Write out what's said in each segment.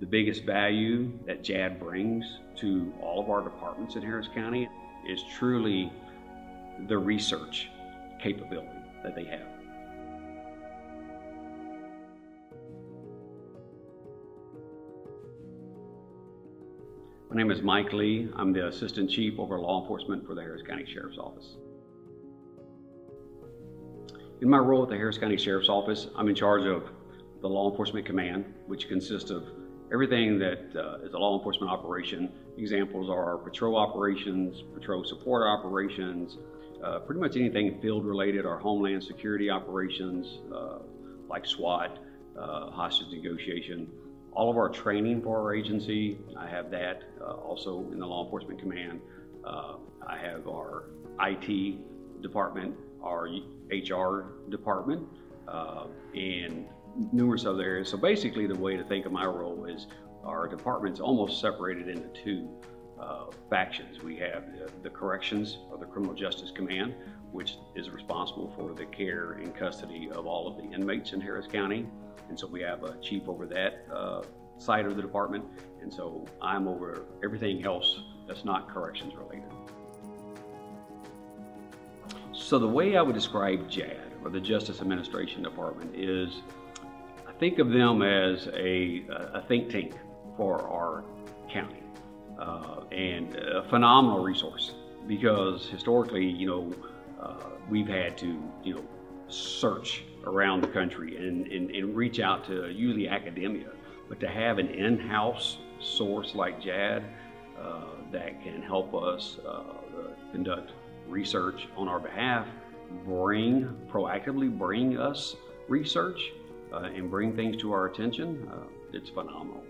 the biggest value that JAD brings to all of our departments in Harris County is truly the research capability that they have. My name is Mike Lee. I'm the Assistant Chief over Law Enforcement for the Harris County Sheriff's Office. In my role at the Harris County Sheriff's Office, I'm in charge of the Law Enforcement Command, which consists of everything that uh, is a law enforcement operation. Examples are patrol operations, patrol support operations, uh, pretty much anything field related, our homeland security operations uh, like SWAT, uh, hostage negotiation. All of our training for our agency, I have that uh, also in the Law Enforcement Command. Uh, I have our IT department, our HR department, and numerous other areas. So basically the way to think of my role is our department's almost separated into two uh, factions. We have the, the, corrections or the criminal justice command, which is responsible for the care and custody of all of the inmates in Harris County. And so we have a chief over that uh, side of the department. And so I'm over everything else that's not corrections related. So the way I would describe JAD, or the Justice Administration Department, is think of them as a, a think tank for our county uh, and a phenomenal resource because historically, you know, uh, we've had to, you know, search around the country and, and, and reach out to usually academia, but to have an in-house source like JAD uh, that can help us uh, conduct research on our behalf, bring, proactively bring us research uh, and bring things to our attention, uh, it's phenomenal.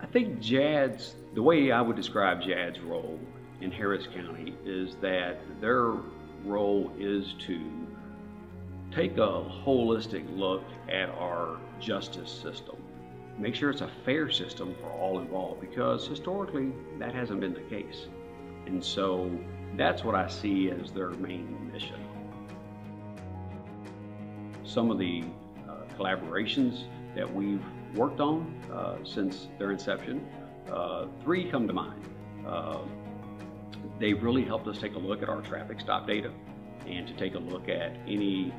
I think JAD's, the way I would describe JAD's role in Harris County is that their role is to take a holistic look at our justice system. Make sure it's a fair system for all involved because historically that hasn't been the case. And so that's what I see as their main mission some of the uh, collaborations that we've worked on uh, since their inception. Uh, three come to mind. They've really helped us take a look at our traffic stop data and to take a look at any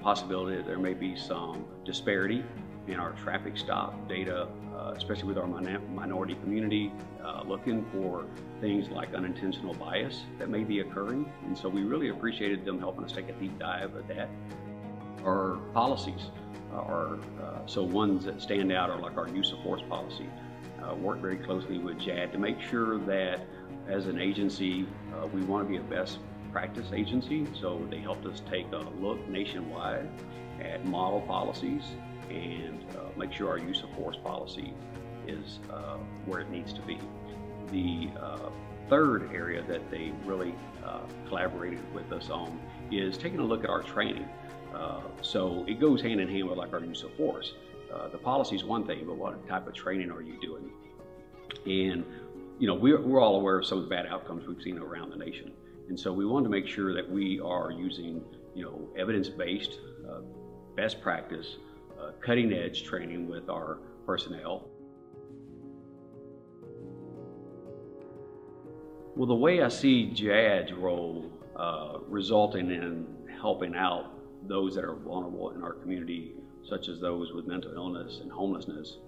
possibility that there may be some disparity in our traffic stop data, uh, especially with our minority community, uh, looking for things like unintentional bias that may be occurring. And so we really appreciated them helping us take a deep dive at that. Our policies are, uh, so ones that stand out are like our use of force policy. Uh, work very closely with JAD to make sure that as an agency, uh, we want to be a best practice agency. So they helped us take a look nationwide at model policies and uh, make sure our use of force policy is uh, where it needs to be. The uh, third area that they really uh, collaborated with us on is taking a look at our training. Uh, so it goes hand in hand with like our use of force. Uh, the policy is one thing, but what type of training are you doing? And you know, we're, we're all aware of some of the bad outcomes we've seen around the nation. And so we wanted to make sure that we are using, you know, evidence-based, best practice, uh, cutting edge training with our personnel. Well, the way I see JAD's role uh, resulting in helping out those that are vulnerable in our community, such as those with mental illness and homelessness,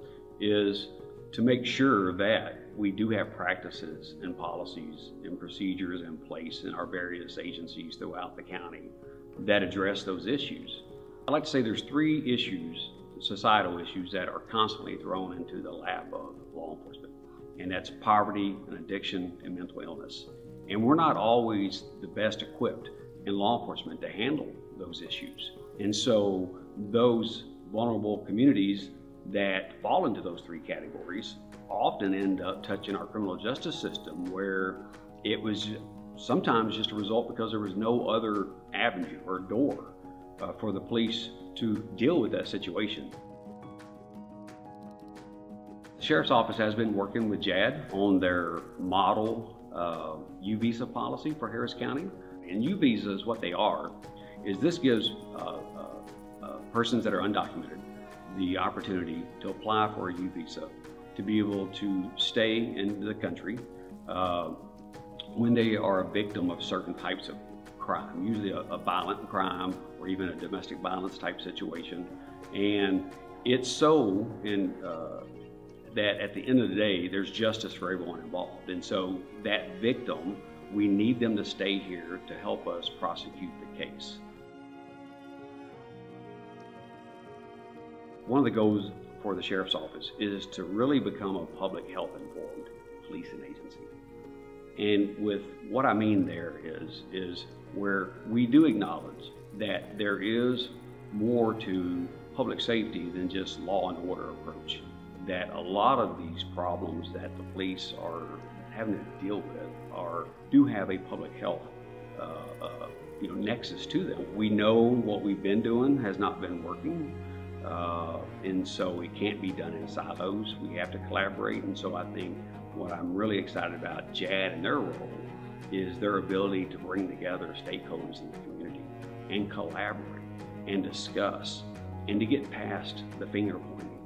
is to make sure that we do have practices and policies and procedures in place in our various agencies throughout the county that address those issues. I like to say there's three issues, societal issues, that are constantly thrown into the lap of law enforcement, and that's poverty and addiction and mental illness. And we're not always the best equipped in law enforcement to handle those issues. And so those vulnerable communities that fall into those three categories often end up touching our criminal justice system where it was sometimes just a result because there was no other avenue or door uh, for the police to deal with that situation. The Sheriff's Office has been working with JAD on their model uh, U-Visa policy for Harris County. And U-Visas, what they are, is this gives uh, uh, uh, persons that are undocumented the opportunity to apply for a U visa to be able to stay in the country uh, when they are a victim of certain types of crime, usually a, a, violent crime or even a domestic violence type situation. And it's so in, uh, that at the end of the day, there's justice for everyone involved. And so that victim, we need them to stay here to help us prosecute the case. One of the goals for the Sheriff's Office is to really become a public health informed policing agency. And with what I mean there is, is where we do acknowledge that there is more to public safety than just law and order approach. That a lot of these problems that the police are having to deal with are do have a public health uh, uh, you know nexus to them. We know what we've been doing has not been working, uh, and so it can't be done in silos. We have to collaborate, and so I think what I'm really excited about JAD and their role is their ability to bring together stakeholders in the community and collaborate and discuss and to get past the finger pointing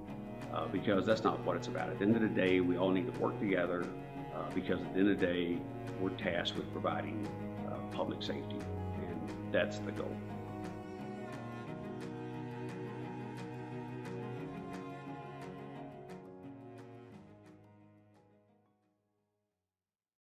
uh, because that's not what it's about. At the end of the day, we all need to work together uh, because at the end of the day, we're tasked with providing uh, public safety and that's the goal.